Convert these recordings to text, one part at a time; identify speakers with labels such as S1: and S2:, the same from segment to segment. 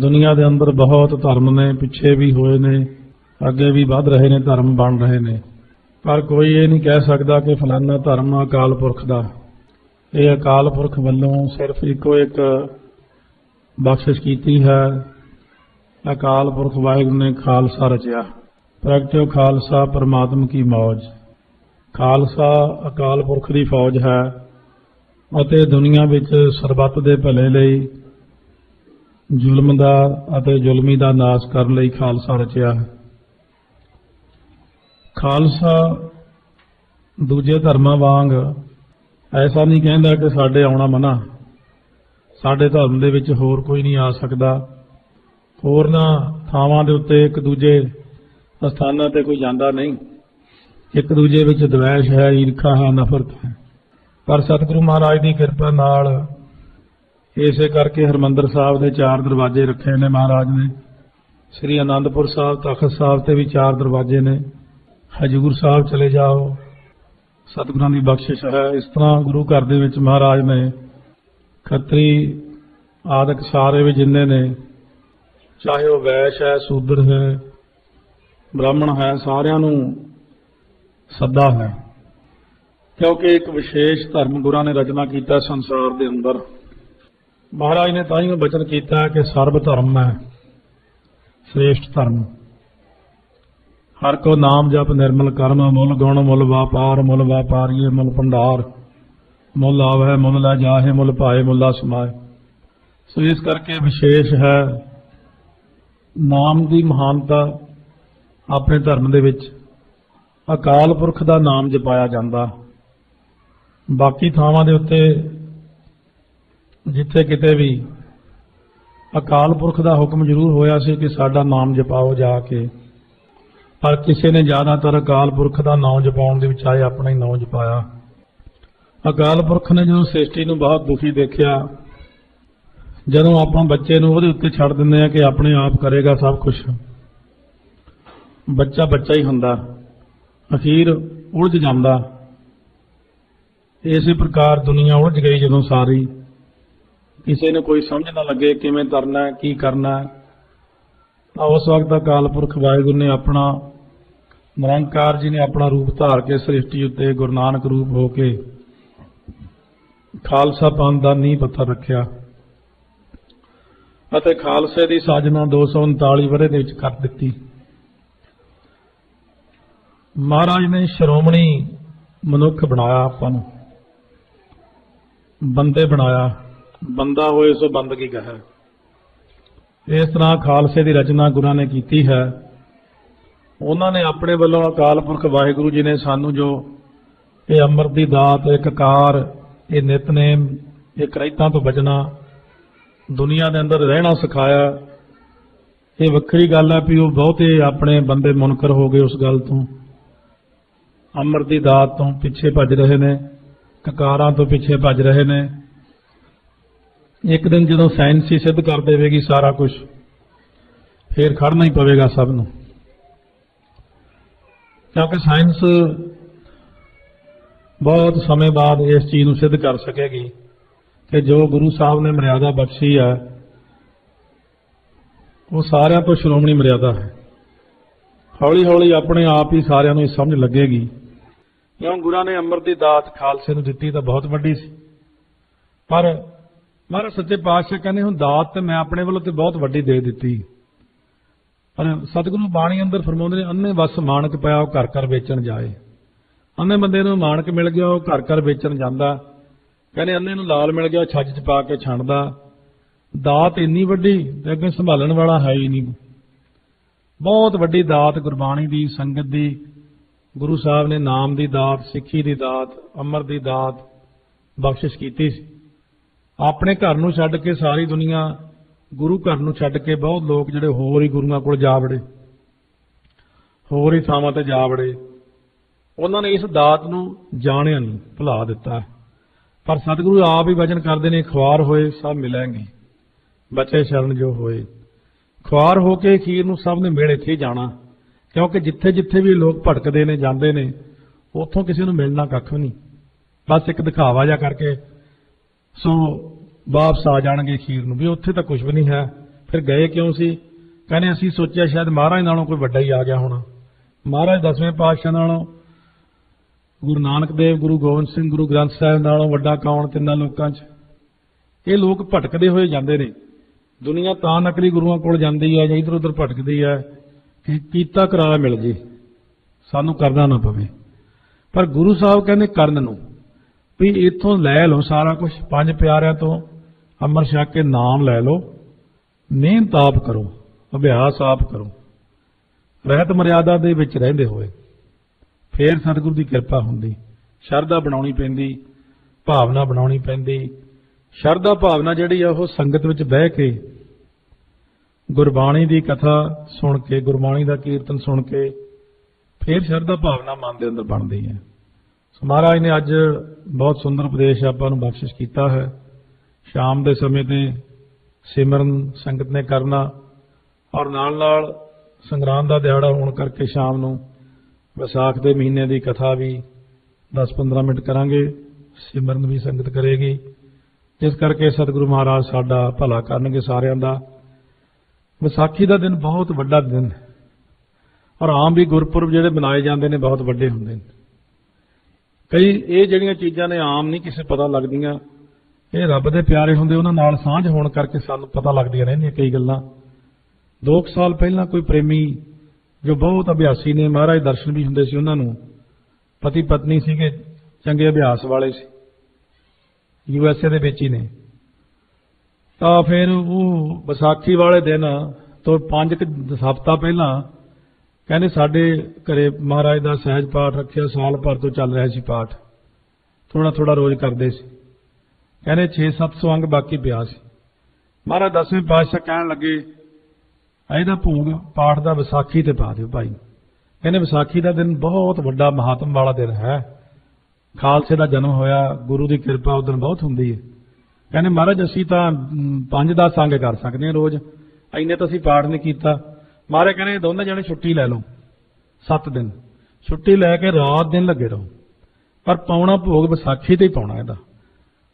S1: ਦੁਨੀਆ ਦੇ ਅੰਦਰ ਬਹੁਤ ਧਰਮ ਨੇ, ਪਿੱਛੇ ਵੀ ਹੋਏ ਨੇ, ਅੱਗੇ ਵੀ ਵੱਧ ਰਹੇ ਨੇ, ਧਰਮ ਬਣ ਰਹੇ ਨੇ। ਪਰ ਕੋਈ ਇਹ ਨਹੀਂ ਕਹਿ ਸਕਦਾ ਕਿ ਫਲਾਨਾ ਧਰਮ ਅਕਾਲ ਪੁਰਖ ਦਾ। ਇਹ ਅਕਾਲ ਪੁਰਖ ਵੱਲੋਂ ਸਿਰਫ ਇੱਕੋ ਇੱਕ ਬਖਸ਼ਿਸ਼ ਕੀਤੀ ਹੈ, ਅਕਾਲ ਪੁਰਖ ਵਾਹਿਗੁਰੂ ਨੇ ਖਾਲਸਾ ਰਚਿਆ। ਪ੍ਰਗਟਿਓ ਖਾਲਸਾ, ਪਰਮਾਤਮ ਕੀ ਮੌਜ। ਖਾਲਸਾ ਅਕਾਲ ਪੁਰਖ ਦੀ ਫੌਜ ਹੈ ਅਤੇ ਦੁਨੀਆ ਵਿੱਚ ਸਰਬੱਤ ਦੇ ਭਲੇ ਲਈ ਜ਼ੁਲਮ ਦਾ ਅਤੇ ਜ਼ੁਲਮੀ ਦਾ ਨਾਸ਼ ਕਰਨ ਲਈ ਖਾਲਸਾ ਰਚਿਆ ਹੈ। ਖਾਲਸਾ ਦੂਜੇ ਧਰਮਾਂ ਵਾਂਗ ਐਸਾ ਨਹੀਂ ਕਹਿੰਦਾ ਕਿ ਸਾਡੇ ਆਉਣਾ ਮਨਾ। ਸਾਡੇ ਧਰਮ ਦੇ ਵਿੱਚ ਹੋਰ ਕੋਈ ਨਹੀਂ ਆ ਸਕਦਾ। ਹੋਰਨਾਂ ਥਾਵਾਂ ਦੇ ਉੱਤੇ ਇੱਕ ਦੂਜੇ ਸਥਾਨਾਂ ਤੇ ਕੋਈ ਜਾਂਦਾ ਨਹੀਂ। ਇੱਕ ਦੂਜੇ ਵਿੱਚ ਦਵੈਸ਼ ਹੈ, ਈਰਖਾ ਹੈ, ਨਫ਼ਰਤ ਹੈ। ਪਰ ਸਤਿਗੁਰੂ ਮਹਾਰਾਜ ਦੀ ਕਿਰਪਾ ਨਾਲ ਇਸੇ ਕਰਕੇ ਹਰਮੰਦਰ ਸਾਹਿਬ ਦੇ ਚਾਰ ਦਰਵਾਜ਼ੇ ਰੱਖੇ ਨੇ ਮਹਾਰਾਜ ਨੇ। ਸ੍ਰੀ ਅਨੰਦਪੁਰ ਸਾਹਿਬ, ਤਖਤ ਸਾਹਿਬ ਤੇ ਵੀ ਚਾਰ ਦਰਵਾਜ਼ੇ ਨੇ। ਹਜੂਰ ਸਾਹਿਬ ਚਲੇ ਜਾਓ। ਸਤਿਗੁਰਾਂ ਦੀ ਬਖਸ਼ਿਸ਼ ਹੈ। ਇਸ ਤਰ੍ਹਾਂ ਗੁਰੂ ਘਰ ਦੇ ਵਿੱਚ ਮਹਾਰਾਜ ਨੇ ਖੱਤਰੀ ਆਦਿਕ ਸਾਰੇ ਵੀ ਜਿੰਨੇ ਨੇ, ਚਾਹੇ ਉਹ ਵੈਸ਼ ਹੈ, ਸੂਦਰ ਹੈ, ਬ੍ਰਾਹਮਣ ਹੈ, ਸਾਰਿਆਂ ਨੂੰ ਸੱਦਾ ਹੈ। ਕਿਉਂਕਿ ਇੱਕ ਵਿਸ਼ੇਸ਼ ਧਰਮ ਗੁਰਾਂ ਨੇ ਰਚਨਾ ਕੀਤਾ ਸੰਸਾਰ ਦੇ ਅੰਦਰ। ਮਹਾਰਾਜ ਨੇ ਤਾਂ ਹੀ ਬਚਨ ਕੀਤਾ ਕਿ ਸਰਬ ਧਰਮ ਹੈ, ਸ੍ਰੇਸ਼ਟ ਧਰਮ। ਹਰ ਕੋ ਨਾਮ ਜਪ ਨਿਰਮਲ ਕਰਮ, ਮੁੱਲ ਗੁਣ, ਮੁੱਲ ਵਾਪਾਰ, ਮੁੱਲ ਵਾਪਾਰੀਏ, ਮੁੱਲ ਭੰਡਾਰ। ਮੁੱਲ ਆਵੈ ਮੁੱਲ ਲੈ ਜਾਹੇ, ਮੁੱਲ ਭਾਏ, ਮੁੱਲਾ ਸਮਾਏ ਸੋ ਇਸ ਕਰਕੇ ਵਿਸ਼ੇਸ਼ ਹੈ, ਨਾਮ ਦੀ ਮਹਾਨਤਾ ਆਪਣੇ ਧਰਮ ਦੇ ਵਿੱਚ। ਅਕਾਲ ਪੁਰਖ ਦਾ ਨਾਮ ਜਪਾਇਆ ਜਾਂਦਾ। ਬਾਕੀ ਥਾਵਾਂ ਦੇ ਉੱਤੇ ਜਿੱਥੇ ਕਿਤੇ ਵੀ ਅਕਾਲ ਪੁਰਖ ਦਾ ਹੁਕਮ ਜ਼ਰੂਰ ਹੋਇਆ ਸੀ ਕਿ ਸਾਡਾ ਨਾਮ ਜਪਾਓ ਜਾ ਕੇ। ਪਰ ਕਿਸੇ ਨੇ ਜ਼ਿਆਦਾਤਰ ਅਕਾਲ ਪੁਰਖ ਦਾ ਨਾਮ ਜਪਾਉਣ ਦੇ ਵਿੱਚ ਆਏ ਆਪਣਾ ਹੀ ਨਾਮ ਜਪਾਇਆ। ਅਕਾਲ ਪੁਰਖ ਨੇ ਜਦੋਂ ਸ੍ਰਿਸ਼ਟੀ ਨੂੰ ਬਹੁਤ ਦੁਖੀ ਦੇਖਿਆ, ਜਦੋਂ ਆਪਾਂ ਬੱਚੇ ਨੂੰ ਉਹਦੇ ਉੱਤੇ ਛੱਡ ਦਿੰਦੇ ਆ ਕਿ ਆਪਣੇ ਆਪ ਕਰੇਗਾ ਸਭ ਕੁਝ ਬੱਚਾ ਬੱਚਾ ਹੀ ਹੁੰਦਾ। ਅਖੀਰ ਉਲਝ ਜਾਂਦਾ। ਇਸੇ ਪ੍ਰਕਾਰ ਦੁਨੀਆ ਉਲਝ ਗਈ ਜਦੋਂ ਸਾਰੀ ਕਿਸੇ ਨੂੰ ਕੋਈ ਸਮਝ ਨਾ ਲੱਗੇ ਕਿਵੇਂ ਤਰਨਾ ਕੀ ਕਰਨਾ ਤਾਂ ਉਸ ਵਕਤ ਅਕਾਲ ਪੁਰਖ ਵਾਹਿਗੁਰੂ ਨੇ ਆਪਣਾ ਨਿਰੰਕਾਰ ਜੀ ਨੇ ਆਪਣਾ ਰੂਪ ਧਾਰ ਕੇ ਸ੍ਰਿਸ਼ਟੀ ਉੱਤੇ ਗੁਰੂ ਨਾਨਕ ਰੂਪ ਹੋ ਕੇ ਖਾਲਸਾ ਪੰਥ ਦਾ ਨੀਂਹ ਪੱਥਰ ਰੱਖਿਆ ਅਤੇ ਖਾਲਸੇ ਦੀ ਸਾਜਨਾ 239 ਵਰੇ ਦੇ ਵਿੱਚ ਕਰ ਦਿੱਤੀ। ਮਹਾਰਾਜ ਨੇ ਸ਼੍ਰੋਮਣੀ ਮਨੁੱਖ ਬਣਾਇਆ ਆਪਾਂ ਨੂੰ, ਬੰਦੇ ਬਣਾਇਆ। ਬੰਦਾ ਹੋਏ ਸੋ ਬੰਦਗੀ ਕਹੈ। ਇਸ ਤਰ੍ਹਾਂ ਖਾਲਸੇ ਦੀ ਰਚਨਾ ਗੁਰਾਂ ਨੇ ਕੀਤੀ ਹੈ। ਉਹਨਾਂ ਨੇ ਆਪਣੇ ਵੱਲੋਂ ਅਕਾਲ ਪੁਰਖ ਵਾਹਿਗੁਰੂ ਜੀ ਨੇ ਸਾਨੂੰ ਜੋ ਇਹ ਅੰਮ੍ਰਿਤ ਦੀ ਦਾਤ, ਇੱਕ ਕਾਰ, ਇਹ ਨਿਤਨੇਮ, ਇਹ ਕ੍ਰੈਤਾਂ ਤੋਂ ਬਚਣਾ, ਦੁਨੀਆ ਦੇ ਅੰਦਰ ਰਹਿਣਾ ਸਿਖਾਇਆ, ਇਹ ਵੱਖਰੀ ਗੱਲ ਹੈ ਵੀ ਉਹ ਬਹੁਤੇ ਆਪਣੇ ਬੰਦੇ ਮੁਨਕਰ ਹੋ ਗਏ ਉਸ ਗੱਲ ਤੋਂ। ਅੰਮ੍ਰਿਤ ਦੀ ਦਾਤ ਤੋਂ ਪਿੱਛੇ ਭੱਜ ਰਹੇ ਨੇ, ਕਕਾਰਾਂ ਤੋਂ ਪਿੱਛੇ ਭੱਜ ਰਹੇ ਨੇ ਇੱਕ ਦਿਨ ਜਦੋਂ ਸਾਇੰਸ ਹੀ ਸਿੱਧ ਕਰ ਦੇਵੇਗੀ ਸਾਰਾ ਕੁਝ ਫੇਰ ਖੜਨਾ ਹੀ ਪਵੇਗਾ ਸਭ ਨੂੰ। ਕਿਉਂਕਿ ਸਾਇੰਸ ਬਹੁਤ ਸਮੇਂ ਬਾਅਦ ਇਸ ਚੀਜ਼ ਨੂੰ ਸਿੱਧ ਕਰ ਸਕੇਗੀ ਕਿ ਜੋ ਗੁਰੂ ਸਾਹਿਬ ਨੇ ਮਰਿਆਦਾ ਬਖਸ਼ੀ ਹੈ, ਉਹ ਸਾਰਿਆਂ ਤੋਂ ਸ਼੍ਰੋਮਣੀ ਮਰਿਆਦਾ ਹੈ। ਹੌਲੀ ਹੌਲੀ ਆਪਣੇ ਆਪ ਹੀ ਸਾਰਿਆਂ ਨੂੰ ਇਹ ਸਮਝ ਲੱਗੇਗੀ। ਕਿਉਂ ਗੁਰਾਂ ਨੇ ਅੰਮ੍ਰਿਤ ਦੀ ਦਾਤ ਖਾਲਸੇ ਨੂੰ ਦਿੱਤੀ ਤਾਂ ਬਹੁਤ ਵੱਡੀ ਸੀ। ਪਰ ਮਹਾਰਾਜ ਸੱਚੇ ਪਾਤਸ਼ਾਹ ਕਹਿੰਦੇ ਹੁਣ ਦਾਤ ਤੇ ਮੈਂ ਆਪਣੇ ਵੱਲੋਂ ਤੇ ਬਹੁਤ ਵੱਡੀ ਦੇ ਦਿੱਤੀ। ਪਰ ਸਤਿਗੁਰੂ ਬਾਣੀ ਅੰਦਰ ਫਰਮਾਉਂਦੇ ਨੇ, ਅੰਨੇ ਵਸ ਮਾਣਕ ਪਿਆ, ਉਹ ਘਰ ਘਰ ਵੇਚਣ ਜਾਏ। ਅੰਨੇ ਬੰਦੇ ਨੂੰ ਮਾਣਕ ਮਿਲ ਗਿਆ, ਉਹ ਘਰ ਘਰ ਵੇਚਣ ਜਾਂਦਾ। ਕਹਿੰਦੇ ਅੰਨੇ ਨੂੰ ਲਾਲ ਮਿਲ ਗਿਆ ਛੱਜ ਚ ਪਾ ਕੇ ਛਣਦਾ ਦਾਤ ਇੰਨੀ ਵੱਡੀ ਤੇ ਅੱਗੇ ਸੰਭਾਲਣ ਵਾਲਾ ਹੈ ਹੀ ਨਹੀਂ। ਬਹੁਤ ਵੱਡੀ ਦਾਤ ਗੁਰਬਾਣੀ ਦੀ, ਸੰਗਤ ਦੀ, ਗੁਰੂ ਸਾਹਿਬ ਨੇ ਨਾਮ ਦੀ ਦਾਤ, ਸਿੱਖੀ ਦੀ ਦਾਤ, ਅਮਰ ਦੀ ਦਾਤ ਬਖਸ਼ਿਸ਼ ਕੀਤੀ ਸੀ। ਆਪਣੇ ਘਰ ਨੂੰ ਛੱਡ ਕੇ ਸਾਰੀ ਦੁਨੀਆ, ਗੁਰੂ ਘਰ ਨੂੰ ਛੱਡ ਕੇ ਬਹੁਤ ਲੋਕ ਜਿਹੜੇ ਹੋਰ ਹੀ ਗੁਰੂਆਂ ਕੋਲ ਜਾ ਵੜੇ, ਹੋਰ ਹੀ ਥਾਵਾਂ ਤੇ ਜਾ ਵੜੇ। ਉਹਨਾਂ ਨੇ ਇਸ ਦਾਤ ਨੂੰ ਜਾਣਿਆ ਨਹੀਂ ਭੁਲਾ ਦਿੱਤਾ। ਪਰ ਸਤਿਗੁਰੂ ਆਪ ਹੀ ਵਚਨ ਕਰਦੇ ਨੇ, ਖੁਆਰ ਹੋਏ ਸਭ ਮਿਲਾਂਗੇ ਬਚੇ ਸ਼ਰਨ ਜੋ ਹੋਏ। ਖੁਆਰ ਹੋ ਕੇ ਖੀਰ ਨੂੰ ਸਭ ਨੇ ਮੇਲ ਇੱਥੇ ਜਾਣਾ, ਕਿਉਂਕਿ ਜਿੱਥੇ ਜਿੱਥੇ ਵੀ ਲੋਕ ਭਟਕਦੇ ਨੇ, ਜਾਂਦੇ ਨੇ, ਉੱਥੋਂ ਕਿਸੇ ਨੂੰ ਮਿਲਣਾ ਕੱਖ ਨਹੀਂ। ਬਸ ਇੱਕ ਦਿਖਾਵਾ ਜਿਹਾ ਕਰਕੇ, ਸੋ ਵਾਪਸ ਆ ਜਾਣਗੇ ਖੀਰ ਨੂੰ। ਵੀ ਉੱਥੇ ਤਾਂ ਕੁਝ ਵੀ ਨਹੀਂ ਹੈ। ਫਿਰ ਗਏ ਕਿਉਂ ਸੀ? ਕਹਿੰਦੇ ਅਸੀਂ ਸੋਚਿਆ ਸ਼ਾਇਦ ਮਹਾਰਾਜ ਨਾਲੋਂ ਕੋਈ ਵੱਡਾ ਹੀ ਆ ਗਿਆ ਹੋਣਾ। ਮਹਾਰਾਜ ਦਸਵੇਂ ਪਾਤਸ਼ਾਹ ਨਾਲੋਂ ਗੁਰੂ ਨਾਨਕ ਦੇਵ, ਗੁਰੂ ਗੋਬਿੰਦ ਸਿੰਘ, ਗੁਰੂ ਗ੍ਰੰਥ ਸਾਹਿਬ ਨਾਲੋਂ ਵੱਡਾ ਕੌਣ ਤਿੰਨਾਂ ਲੋਕਾਂ 'ਚ? ਇਹ ਲੋਕ ਭਟਕਦੇ ਹੋਏ ਜਾਂਦੇ ਨੇ। ਦੁਨੀਆ ਤਾਂ ਨਕਲੀ ਗੁਰੂਆਂ ਕੋਲ ਜਾਂਦੀ ਹੈ ਜਾਂ ਇਧਰ ਉਧਰ ਭਟਕਦੀ ਹੈ ਕਿ ਕੀਤਾ ਕਰਾਇਆ ਮਿਲ ਜੇ। ਸਾਨੂੰ ਕਰਨਾ ਨਾ ਪਵੇ। ਪਰ ਗੁਰੂ ਸਾਹਿਬ ਕਹਿੰਦੇ ਕਰਨ ਨੂੰ ਵੀ ਇੱਥੋਂ ਲੈ ਲਓ ਸਾਰਾ ਕੁਝ ਪੰਜ ਪਿਆਰਿਆਂ ਤੋਂ। ਅੰਮ੍ਰਿਤ ਛਕ ਕੇ ਨਾਮ ਲੈ ਲਓ ਮਿਹਨਤ ਆਪ ਕਰੋ, ਅਭਿਆਸ ਆਪ ਕਰੋ। ਰਹਿਤ ਮਰਿਆਦਾ ਦੇ ਵਿੱਚ ਰਹਿੰਦੇ ਹੋਏ ਫੇਰ ਸਤਿਗੁਰੂ ਦੀ ਕਿਰਪਾ ਹੁੰਦੀ, ਸ਼ਰਧਾ ਬਣਾਉਣੀ ਪੈਂਦੀ, ਭਾਵਨਾ ਬਣਾਉਣੀ ਪੈਂਦੀ। ਸ਼ਰਧਾ ਭਾਵਨਾ ਜਿਹੜੀ ਆ, ਉਹ ਸੰਗਤ ਵਿੱਚ ਬਹਿ ਕੇ ਗੁਰਬਾਣੀ ਦੀ ਕਥਾ ਸੁਣ ਕੇ, ਗੁਰਬਾਣੀ ਦਾ ਕੀਰਤਨ ਸੁਣ ਕੇ ਫਿਰ ਸ਼ਰਧਾ ਭਾਵਨਾ ਮਨ ਦੇ ਅੰਦਰ ਬਣਦੀ ਹੈ। ਸੋ ਮਹਾਰਾਜ ਨੇ ਅੱਜ ਬਹੁਤ ਸੁੰਦਰ ਉਪਦੇਸ਼ ਆਪਾਂ ਨੂੰ ਬਖਸ਼ਿਸ਼ ਕੀਤਾ ਹੈ। ਸ਼ਾਮ ਦੇ ਸਮੇਂ ਤੇ ਸਿਮਰਨ ਸੰਗਤ ਨੇ ਕਰਨਾ ਔਰ ਨਾਲ ਨਾਲ ਸੰਗਰਾਮ ਦਾ ਦਿਹਾੜਾ ਹੋਣ ਕਰਕੇ ਸ਼ਾਮ ਨੂੰ ਵਿਸਾਖ ਦੇ ਮਹੀਨੇ ਦੀ ਕਥਾ ਵੀ 10-15 ਮਿੰਟ ਕਰਾਂਗੇ, ਸਿਮਰਨ ਵੀ ਸੰਗਤ ਕਰੇਗੀ। ਜਿਸ ਕਰਕੇ ਸਤਿਗੁਰੂ ਮਹਾਰਾਜ ਸਾਡਾ ਭਲਾ ਕਰਨਗੇ ਸਾਰਿਆਂ ਦਾ। ਵਿਸਾਖੀ ਦਾ ਦਿਨ ਬਹੁਤ ਵੱਡਾ ਦਿਨ ਹੈ ਔਰ ਆਮ ਵੀ ਗੁਰਪੁਰਬ ਜਿਹੜੇ ਮਨਾਏ ਜਾਂਦੇ ਨੇ ਬਹੁਤ ਵੱਡੇ ਹੁੰਦੇ ਨੇ। ਕਈ ਇਹ ਜਿਹੜੀਆਂ ਚੀਜ਼ਾਂ ਨੇ ਆਮ ਨਹੀਂ ਕਿਸੇ ਪਤਾ ਲੱਗਦੀਆਂ। ਇਹ ਰੱਬ ਦੇ ਪਿਆਰੇ ਹੁੰਦੇ ਉਹਨਾਂ ਨਾਲ ਸਾਂਝ ਹੋਣ ਕਰਕੇ ਸਾਨੂੰ ਪਤਾ ਲੱਗਦੀਆਂ ਰਹਿੰਦੀਆਂ ਕਈ ਗੱਲਾਂ। 2 ਸਾਲ ਪਹਿਲਾਂ ਕੋਈ ਪ੍ਰੇਮੀ ਜੋ ਬਹੁਤ ਅਭਿਆਸੀ ਨੇ, ਮਹਾਰਾਜ ਦਰਸ਼ਨ ਵੀ ਹੁੰਦੇ ਸੀ ਉਹਨਾਂ ਨੂੰ। ਪਤੀ ਪਤਨੀ ਸੀਗੇ, ਚੰਗੇ ਅਭਿਆਸ ਵਾਲੇ ਸੀ। ਯੂ ਐਸ ਏ ਦੇ ਵਿੱਚ ਹੀ ਨੇ। ਤਾਂ ਫਿਰ ਉਹ ਵਿਸਾਖੀ ਵਾਲੇ ਦਿਨ ਤੋਂ ਪੰਜ ਕੁ ਹਫ਼ਤਾ ਪਹਿਲਾਂ ਕਹਿੰਦੇ ਸਾਡੇ ਘਰੇ ਮਹਾਰਾਜ ਦਾ ਸਹਿਜ ਪਾਠ ਰੱਖਿਆ, ਸਾਲ ਭਰ ਤੋਂ ਚੱਲ ਰਿਹਾ ਸੀ ਪਾਠ। ਥੋੜਾ ਥੋੜਾ ਰੋਜ਼ ਕਰਦੇ ਸੀ। ਕਹਿੰਦੇ 6-700 ਅੰਗ ਬਾਕੀ ਪਿਆ ਸੀ। ਮਹਾਰਾਜ ਦਸਵੇਂ ਪਾਤਸ਼ਾਹ ਕਹਿਣ ਲੱਗੇ ਇਹਦਾ ਭੋਗ ਪਾਠ ਦਾ ਵਿਸਾਖੀ ਤੇ ਪਾ ਦਿਓ ਭਾਈ। ਕਹਿੰਦੇ ਵਿਸਾਖੀ ਦਾ ਦਿਨ ਬਹੁਤ ਵੱਡਾ ਮਹਾਤਮ ਵਾਲਾ ਦਿਨ ਹੈ। ਖਾਲਸੇ ਦਾ ਜਨਮ ਹੋਇਆ, ਗੁਰੂ ਦੀ ਕਿਰਪਾ ਉਸ ਦਿਨ ਬਹੁਤ ਹੁੰਦੀ ਹੈ। ਕਹਿੰਦੇ ਮਹਾਰਾਜ ਅਸੀਂ ਤਾਂ 5-10 ਅੰਗ ਕਰ ਸਕਦੇ ਹਾਂ ਰੋਜ਼। ਐਨੇ ਤਾਂ ਅਸੀਂ ਪਾਠ ਨਹੀਂ ਕੀਤਾ। ਮਹਾਰਾਜ ਕਹਿੰਦੇ ਦੋਨੇ ਜਣੇ ਛੁੱਟੀ ਲੈ ਲਓ 7 ਦਿਨ। ਛੁੱਟੀ ਲੈ ਕੇ ਰਾਤ ਦਿਨ ਲੱਗੇ ਰਹੋ। ਪਰ ਪਾਉਣਾ ਭੋਗ ਵਿਸਾਖੀ ਤੇ ਹੀ ਪਾਉਣਾ ਇਹਦਾ।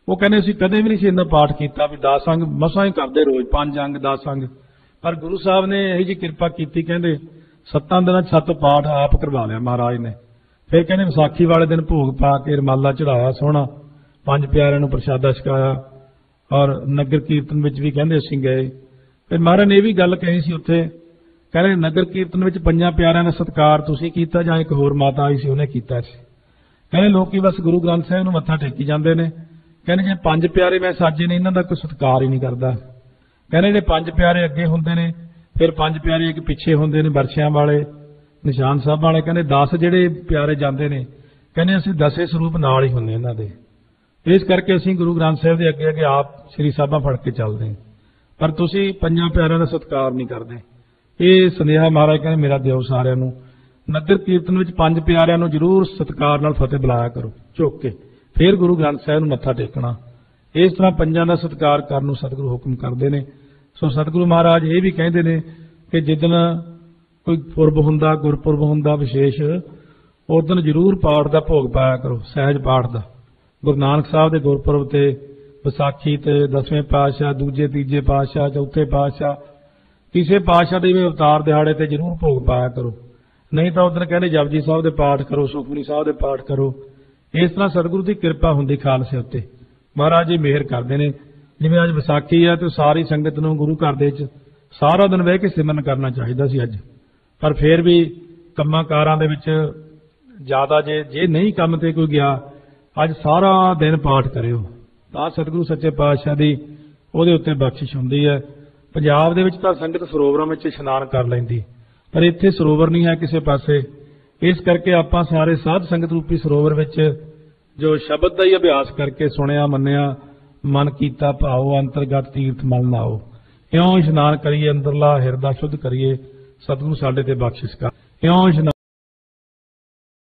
S1: ਉਹ ਕਹਿੰਦੇ ਅਸੀਂ ਕਦੇ ਵੀ ਨਹੀਂ ਸੀ ਇੰਨਾ ਪਾਠ ਕੀਤਾ ਵੀ ਦਸ ਅੰਗ ਮਸਾਂ ਹੀ ਕਰਦੇ ਰੋਜ਼, ਪੰਜ ਅੰਗ ਦਸ ਅੰਗ। ਪਰ ਗੁਰੂ ਸਾਹਿਬ ਨੇ ਇਹੀ ਜੀ ਕਿਰਪਾ ਕੀਤੀ, ਕਹਿੰਦੇ ਸੱਤਾਂ ਦਿਨਾਂ 'ਚ ਸੱਤ ਪਾਠ ਆਪ ਕਰਵਾ ਲਿਆ ਮਹਾਰਾਜ ਨੇ। ਫਿਰ ਕਹਿੰਦੇ ਵਿਸਾਖੀ ਵਾਲੇ ਦਿਨ ਭੋਗ ਪਾ ਕੇ ਰਮਾਲਾ ਚੜਾਇਆ ਸੋਹਣਾ, ਪੰਜ ਪਿਆਰਿਆਂ ਨੂੰ ਪ੍ਰਸ਼ਾਦਾ ਛਕਾਇਆ ਔਰ ਨਗਰ ਕੀਰਤਨ ਵਿੱਚ ਵੀ ਕਹਿੰਦੇ ਅਸੀਂ ਗਏ। ਫਿਰ ਮਹਾਰਾਜ ਨੇ ਇਹ ਵੀ ਗੱਲ ਕਹੀ ਸੀ ਉੱਥੇ, ਕਹਿੰਦੇ ਨਗਰ ਕੀਰਤਨ ਵਿੱਚ ਪੰਜਾਂ ਪਿਆਰਿਆਂ ਦਾ ਸਤਿਕਾਰ ਤੁਸੀਂ ਕੀਤਾ ਜਾਂ ਇੱਕ ਹੋਰ ਮਾਤਾ ਆਈ ਸੀ ਉਹਨੇ ਕੀਤਾ ਸੀ। ਕਹਿੰਦੇ ਲੋਕੀ ਬਸ ਗੁਰੂ ਗ੍ਰੰਥ ਸਾਹਿਬ ਨੂੰ ਮੱਥਾ ਟੇਕੀ ਜਾਂਦੇ ਨੇ। ਕਹਿੰਦੇ ਜੇ ਪੰਜ ਪਿਆਰੇ ਮੈਂ ਸਾਜੇ ਨੇ, ਇਹਨਾਂ ਦਾ ਕੋਈ ਸਤਿਕਾਰ ਹੀ ਨਹੀਂ ਕਰਦਾ। ਕਹਿੰਦੇ ਜਿਹੜੇ ਪੰਜ ਪਿਆਰੇ ਅੱਗੇ ਹੁੰਦੇ ਨੇ, ਫਿਰ ਪੰਜ ਪਿਆਰੇ ਇੱਕ ਪਿੱਛੇ ਹੁੰਦੇ ਨੇ ਵਰਸ਼ਿਆਂ ਵਾਲੇ, ਨਿਸ਼ਾਨ ਸਾਹਿਬ ਵਾਲੇ, ਕਹਿੰਦੇ 10 ਜਿਹੜੇ ਪਿਆਰੇ ਜਾਂਦੇ ਨੇ, ਕਹਿੰਦੇ ਅਸੀਂ ਦਸੇ ਸਰੂਪ ਨਾਲ ਹੀ ਹੁੰਦੇ ਇਹਨਾਂ ਦੇ। ਇਸ ਕਰਕੇ ਅਸੀਂ ਗੁਰੂ ਗ੍ਰੰਥ ਸਾਹਿਬ ਦੇ ਅੱਗੇ ਅੱਗੇ ਆਪ ਸ੍ਰੀ ਸਾਹਿਬਾਂ ਫੜ ਕੇ ਚੱਲਦੇ ਹਾਂ। ਪਰ ਤੁਸੀਂ ਪੰਜਾਂ ਪਿਆਰਿਆਂ ਦਾ ਸਤਿਕਾਰ ਨਹੀਂ ਕਰਦੇ। ਇਹ ਸੁਨੇਹਾ ਮਹਾਰਾਜ ਕਹਿੰਦੇ, ਮੇਰਾ ਦਿਓ ਸਾਰਿਆਂ ਨੂੰ। ਨਦਰ ਕੀਰਤਨ ਵਿੱਚ ਪੰਜ ਪਿਆਰਿਆਂ ਨੂੰ ਜ਼ਰੂਰ ਸਤਿਕਾਰ ਨਾਲ ਫਤਿਹ ਬੁਲਾਇਆ ਕਰੋ, ਝੁੱਕ ਕੇ। ਫਿਰ ਗੁਰੂ ਗ੍ਰੰਥ ਸਾਹਿਬ ਨੂੰ ਮੱਥਾ ਟੇਕਣਾ। ਇਸ ਤਰ੍ਹਾਂ ਪੰਜਾਂ ਦਾ ਸਤਿਕਾਰ ਕਰਨ ਨੂੰ ਸਤਿਗੁਰੂ ਹੁਕਮ ਕਰਦੇ ਨੇ। ਸੋ ਸਤਿਗੁਰੂ ਮਹਾਰਾਜ ਇਹ ਵੀ ਕਹਿੰਦੇ ਨੇ ਕਿ ਜਿੱਦਣ ਕੋਈ ਪੁਰਬ ਹੁੰਦਾ, ਗੁਰਪੁਰਬ ਹੁੰਦਾ ਵਿਸ਼ੇਸ਼ ਉਸ ਦਿਨ ਜ਼ਰੂਰ ਪਾਠ ਦਾ ਭੋਗ ਪਾਇਆ ਕਰੋ, ਸਹਿਜ ਪਾਠ ਦਾ। ਗੁਰੂ ਨਾਨਕ ਸਾਹਿਬ ਦੇ ਗੁਰਪੁਰਬ ਤੇ ਵਿਸਾਖੀ ਤੇ ਦਸਵੇਂ ਪਾਤਸ਼ਾਹ, ਦੂਜੇ, ਤੀਜੇ ਪਾਤਸ਼ਾਹ, ਚੌਥੇ ਪਾਤਸ਼ਾਹ ਕਿਸੇ ਪਾਤਸ਼ਾਹ ਦੇ ਵੀ ਅਵਤਾਰ ਦਿਹਾੜੇ ਤੇ ਜ਼ਰੂਰ ਭੋਗ ਪਾਇਆ ਕਰੋ। ਨਹੀਂ ਤਾਂ ਉਦੋਂ ਕਹਿੰਦੇ ਜਪਜੀ ਸਾਹਿਬ ਦੇ ਪਾਠ ਕਰੋ, ਸੁਖਮਨੀ ਸਾਹਿਬ ਦੇ ਪਾਠ ਕਰੋ। ਇਸ ਤਰ੍ਹਾਂ ਸਤਿਗੁਰੂ ਦੀ ਕਿਰਪਾ ਹੁੰਦੀ ਖਾਲਸੇ ਉੱਤੇ। ਮਹਾਰਾਜ ਜੀ ਮਿਹਰ ਕਰਦੇ ਨੇ। ਜਿਵੇਂ ਅੱਜ ਵਿਸਾਖੀ ਹੈ ਤੇ ਸਾਰੀ ਸੰਗਤ ਨੂੰ ਗੁਰੂ ਘਰ ਦੇ ਵਿੱਚ ਸਾਰਾ ਦਿਨ ਬਹਿ ਕੇ ਸਿਮਰਨ ਕਰਨਾ ਚਾਹੀਦਾ ਸੀ ਅੱਜ। ਪਰ ਫਿਰ ਵੀ ਕੰਮਾਂ ਕਾਰਾਂ ਦੇ ਵਿੱਚ ਜ਼ਿਆਦਾ ਜੇ ਜੇ ਨਹੀਂ ਕੰਮ ਤੇ ਕੋਈ ਗਿਆ, ਅੱਜ ਸਾਰਾ ਦਿਨ ਪਾਠ ਕਰਿਓ। ਤਾਂ ਸਤਿਗੁਰੂ ਸੱਚੇ ਪਾਤਸ਼ਾਹ ਦੀ ਉਹਦੇ ਉੱਤੇ ਬਖਸ਼ਿਸ਼ ਹੁੰਦੀ ਹੈ। ਪੰਜਾਬ ਦੇ ਵਿੱਚ ਤਾਂ ਸੰਗਤ ਸਰੋਵਰਾਂ ਵਿੱਚ ਇਸ਼ਨਾਨ ਕਰ ਲੈਂਦੀ। ਪਰ ਇੱਥੇ ਸਰੋਵਰ ਨਹੀਂ ਹੈ ਕਿਸੇ ਪਾਸੇ। ਇਸ ਕਰਕੇ ਆਪਾਂ ਸਾਰੇ ਸਾਧ ਸੰਗਤ ਰੂਪੀ ਸਰੋਵਰ ਵਿੱਚ ਜੋ ਸ਼ਬਦ ਦਾ ਹੀ ਅਭਿਆਸ ਕਰਕੇ ਸੁਣਿਆ, ਮੰਨਿਆ, ਮਨ ਕੀਤਾ ਭਾਉ ਅੰਤਰਗਤ ਤੀਰਥ ਮਲ ਲਾਓ ਇਉਂ ਇਸ਼ਨਾਨ ਕਰੀਏ, ਅੰਦਰਲਾ ਹਿਰਦਾ ਸ਼ੁੱਧ ਕਰੀਏ, ਸਤਿਗੁਰੂ ਸਾਡੇ ਤੇ ਬਖਸ਼ਿਸ਼ ਕਰ। ਇਉਂ ਇਸ਼ਨਾਨ